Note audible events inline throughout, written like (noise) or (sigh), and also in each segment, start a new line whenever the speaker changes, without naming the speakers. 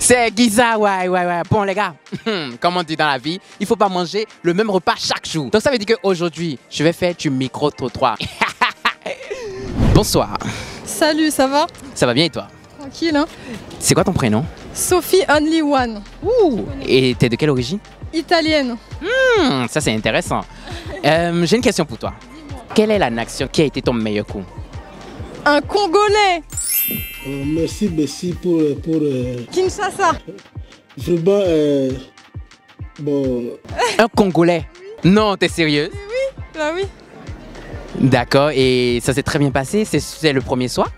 C'est Giza, ouais, ouais, ouais. Bon, les gars, comme on dit dans la vie, il faut pas manger le même repas chaque jour. Donc, ça veut dire qu'aujourd'hui, je vais faire du micro-trottoir. (laughs) Bonsoir.
Salut, ça va?
Ça va bien et toi?
Tranquille, hein
C'est quoi ton prénom?
Sophie Only One.
Ouh Et t'es de quelle origine?
Italienne.
Hmm, Ça, c'est intéressant. (laughs) Euh, J'ai une question pour toi. Quelle est la nation qui a été ton meilleur coup?
Un Congolais.
Euh, merci, merci pour, pour euh,
Kinshasa.
vraiment euh, bon
Un Congolais Non, t'es sérieux
Bah oui.
D'accord, et ça s'est très bien passé? C'est- C'est le premier soir?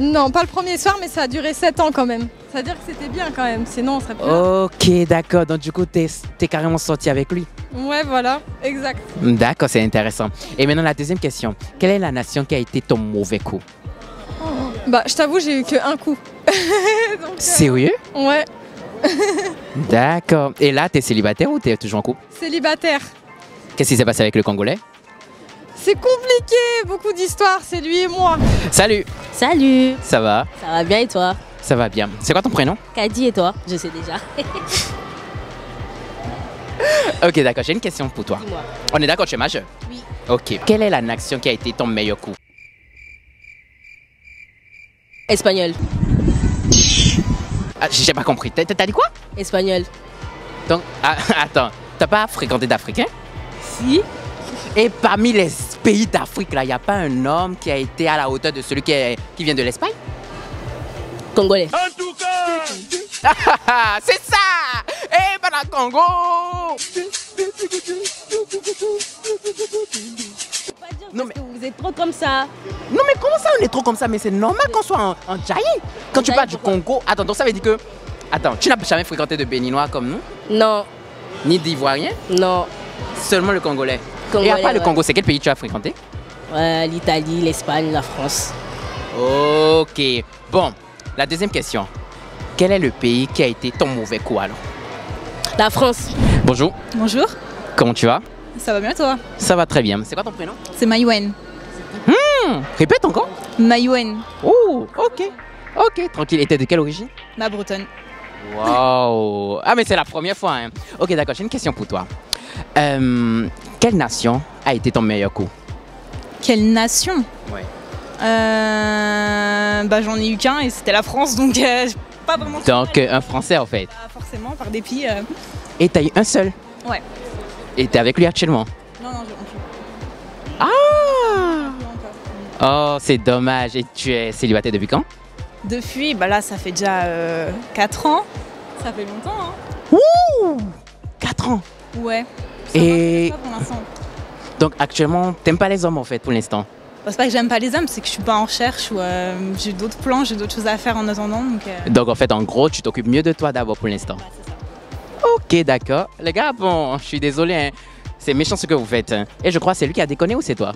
Non, pas le premier soir, mais ça a duré 7 ans quand même. Ça veut dire que c'était bien quand même, sinon on serait là.
Ok, d'accord. Donc, du coup, t'es es carrément sorti avec lui
Ouais, voilà, exact.
D'accord, c'est intéressant. Et maintenant, la deuxième question. Quelle est la nation qui a été ton mauvais coup?
Bah, je t'avoue, j'ai eu que un coup. (laughs) Donc, euh,
Sérieux?
Ouais,
D'accord. Et là, t'es célibataire ou t'es toujours en couple?
Célibataire.
Qu'est-ce qui s'est passé avec le Congolais?
C'est compliqué, beaucoup d'histoires, c'est lui et moi.
Salut
Salut
Ça va?
Ça va bien et toi?
Ça va bien. C'est quoi ton prénom?
Kadi et toi? Je sais déjà. (laughs)
Ok, d'accord. J'ai une question pour toi. On est d'accord, tu es majeur?
Oui.
Ok. Quelle est la nation qui a été ton meilleur coup?
Espagnol.
ah, J'ai pas compris. T'as dit quoi?
Espagnol.
Donc, ah, (laughs) attends. T'as pas fréquenté d'Africains?
Si
Et parmi les pays d'Afrique, là, il n'y a pas un homme qui a été à la hauteur de celui qui, est- qui vient de l'Espagne?
Congolais.
Ah, (laughs) C'est ça Eh, ben, la Congo (laughs) Non, mais,
Vous êtes trop comme ça.
non, mais comment ça, on est trop comme ça? Mais c'est normal qu'on soit en, en Djaï. Quand tu
Djaï,
parles du Congo, attends, donc ça veut dire que. Attends, tu n'as jamais fréquenté de Béninois comme nous?
Non,
Ni d'Ivoiriens?
Non.
Seulement le Congolais.
Congolais,
Et à part le
ouais.
Congo, c'est quel pays tu as fréquenté?
L'Italie, l'Espagne, la France.
Ok. Bon, la deuxième question. Quel est le pays qui a été ton mauvais coup alors?
La France.
Bonjour,
Bonjour,
comment tu vas?
Ça va bien toi
Ça va très bien. C'est quoi ton prénom
C'est Maïwen.
Hmm, Répète encore.
Maïwen,
Oh, ok. Ok, tranquille. Et t'es de quelle origine
ma bretonne.
Wow. Ah, mais c'est la première fois. hein. Ok, d'accord. J'ai une question pour toi. Euh, quelle nation a été ton meilleur coup
Quelle nation
Ouais.
Euh, bah j'en ai eu qu'un et c'était la France donc euh, pas vraiment
Donc, un Français en fait.
Pas forcément par dépit. euh.
Et t'as eu un seul
Ouais.
Et t'es avec lui actuellement
Non non je.
Ah. Oh, c'est dommage. Et tu es célibataire depuis quand
Depuis bah là ça fait déjà 4 ans. Ça fait longtemps hein.
Ouh 4 ans.
Ouais. Ça
Et
pas pour
donc actuellement, t'aimes pas les hommes en fait pour l'instant
Bah, c'est pas que j'aime pas les hommes, c'est que je suis pas en recherche ou euh, j'ai d'autres plans, j'ai d'autres choses à faire en attendant donc. euh,
Donc en fait, en gros, tu t'occupes mieux de toi d'abord pour l'instant. Ok, d'accord. Les gars, bon, je suis désolé. hein. C'est méchant ce que vous faites. hein. Et je crois que c'est lui qui a déconné ou c'est toi?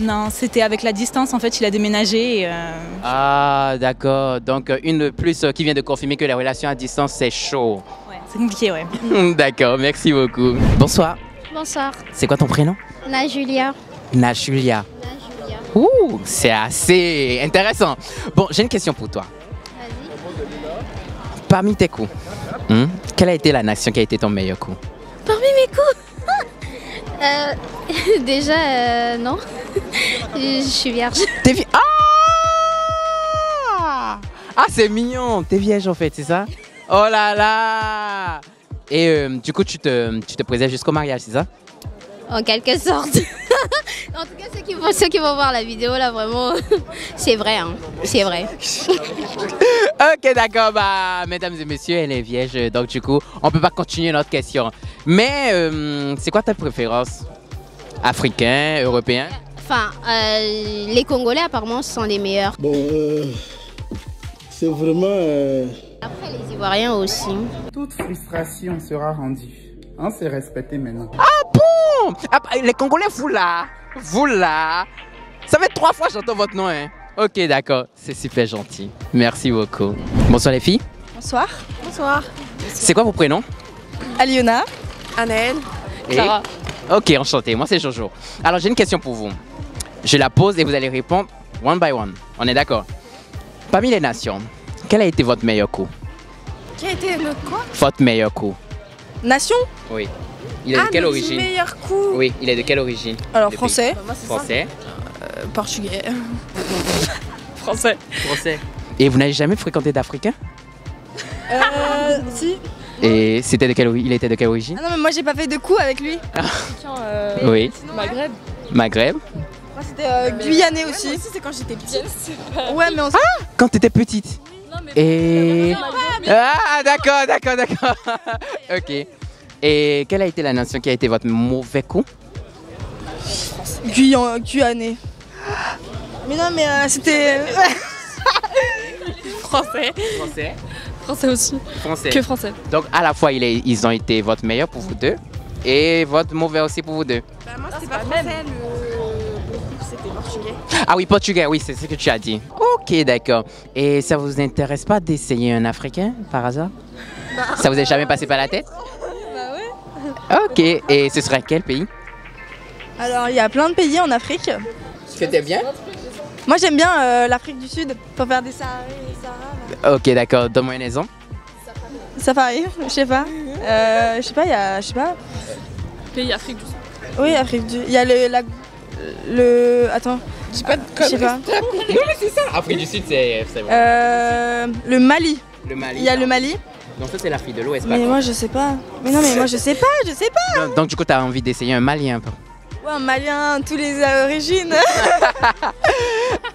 Non, c'était avec la distance en fait, il a déménagé et. euh,
Ah, d'accord. Donc euh, une de plus euh, qui vient de confirmer que les relations à distance, c'est chaud.
Ouais, c'est compliqué, ouais. (laughs)
d'accord, merci beaucoup. Bonsoir.
Bonsoir,
C'est quoi ton prénom?
La Julia.
Na Julia.
La Julia.
Ouh, c'est assez intéressant. Bon, j'ai une question pour toi. Parmi tes coups, hmm, quelle a été la nation qui a été ton meilleur coup?
Parmi mes coups? (laughs) Euh, (laughs) Déjà, euh, non. (laughs) Je suis vierge.
T'es vi- Ah Ah, c'est mignon. T'es vierge en fait, c'est ça? Oh là là Et euh, du coup, tu te, tu te préserves jusqu'au mariage, c'est ça?
En quelque sorte. En tout cas, ceux qui, vont, ceux qui vont voir la vidéo, là, vraiment, (laughs) c'est vrai. Hein. C'est vrai. (laughs)
Ok, d'accord. Bah, mesdames et messieurs, elle est vierge. Donc, du coup, on peut pas continuer notre question. Mais, euh, c'est quoi ta préférence? Africain, européen?
Enfin, euh, les Congolais, apparemment, sont les meilleurs.
bon euh, c'est vraiment euh,
Après, les Ivoiriens aussi.
Toute frustration sera rendue. On s'est respecté maintenant.
Bon, ah, bah, les Congolais, vous là Vous là Ça fait trois fois que j'entends votre nom, hein Ok, d'accord. C'est super gentil. Merci beaucoup. Bonsoir les filles.
Bonsoir.
Bonsoir.
C'est quoi vos prénoms?
Aliona.
Anaël.
Et- Ok, enchanté. Moi, c'est Jojo. Alors, j'ai une question pour vous. Je la pose et vous allez répondre one by one. On est d'accord? Parmi les nations, quel a été votre meilleur coup?
Qui a été notre quoi?
Votre meilleur coup.
Nation?
Oui. Il est de quelle
notre
origine
meilleur coup
Oui, il est de quelle origine
Alors français.
Français.
Euh, portugais. (laughs) français.
Français. Et vous n'avez jamais fréquenté d'Africains?
Euh, si.
Et c'était de quelle il était de quelle origine?
Ah non, mais moi j'ai pas fait de coup avec lui.
Oui.
Maghreb.
Maghreb.
Moi c'était euh, Guyanais aussi.
c'est quand j'étais petite. (laughs)
Ouais, mais on
Quand tu étais petite Et. Ah, d'accord, d'accord, d'accord. (laughs) ok. Et quelle a été la nation qui a été votre mauvais coup
Guyan, Guyanais. Mais non, mais euh, c'était.
Français.
Français.
Français aussi.
Français.
Que français.
Donc, à la fois, il est- ils ont été votre meilleur pour vous deux et votre mauvais aussi pour vous deux.
moi c'était pas français, le c'était portugais.
Ah oui, portugais, oui, c'est ce que tu as dit. Ok, d'accord. Et ça vous intéresse pas d'essayer un africain par hasard? Ça vous est jamais passé par la tête?
Bah.
Ok, et ce serait quel pays?
Alors il y a plein de pays en Afrique.
C'était bien?
Moi j'aime bien euh, l'Afrique du Sud pour faire des Sahara- Sahara.
Ok, d'accord. Donne-moi un exemple.
Safari, je sais pas. Euh, je sais pas, il y a. Je sais pas.
Pays Afrique du Sud.
Oui, Afrique du. Il y a le. La, le. Attends. Je sais pas. Je sais pas. (laughs)
Afrique du Sud, c'est
Euh, le Mali.
Le Mali.
Il y a le Mali.
Donc ça, c'est l'Afrique de l'Ouest.
Mais moi je sais pas. Mais non, mais moi je sais pas, je sais pas.
Donc, donc, du coup, tu as envie d'essayer un Malien.
Ouais, un Malien, tous les origines. (laughs)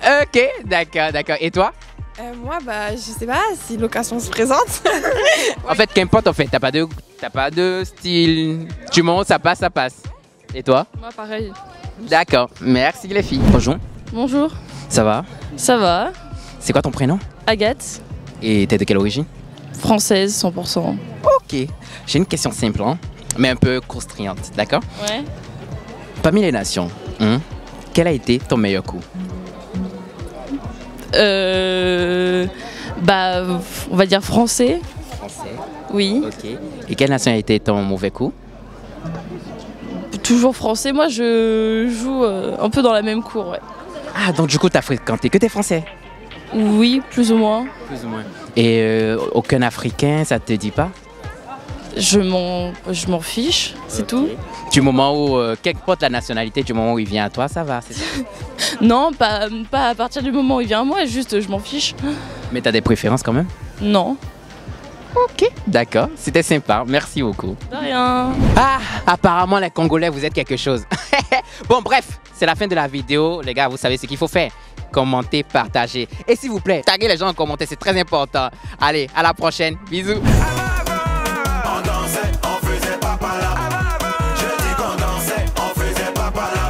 Ok, d'accord, d'accord. Et toi?
Euh, moi, bah, je sais pas si l'occasion se présente. (laughs)
En fait, qu'importe, en fait, t'as pas de, t'as pas de style. Tu montes, ça passe, ça passe. Et toi?
Moi, pareil.
D'accord. Merci les filles. Bonjour.
Bonjour.
Ça va?
Ça va
C'est quoi ton prénom?
Agathe.
Et t'es de quelle origine?
Française, 100%.
Ok. J'ai une question simple, hein, mais un peu constrayante, d'accord?
Ouais.
Parmi les nations, hein, quel a été ton meilleur coup?
Euh. Bah, on va dire français.
Français.
Oui.
Ok. Et quelle nation a été ton mauvais coup?
Toujours français. Moi, je joue euh, un peu dans la même cour, ouais.
Ah, donc du coup, t'as fréquenté que des Français?
Oui, plus ou moins.
Plus ou moins. Et euh, aucun Africain, ça te dit pas?
Je m'en, je m'en fiche, c'est tout.
Du moment où, euh, qu'importe la nationalité, du moment où il vient à toi, ça va, c'est ça (laughs)
Non, pas, pas à partir du moment où il vient à moi, juste je m'en fiche.
Mais t'as des préférences quand même?
Non,
Ok. D'accord, c'était sympa, merci beaucoup.
de rien.
Ah, apparemment les Congolais, vous êtes quelque chose. (laughs) bon, bref, c'est la fin de la vidéo. Les gars, vous savez ce qu'il faut faire commenter, partager. Et s'il vous plaît, taguez les gens en commentaire, c'est très important. Allez, à la prochaine. Bisous.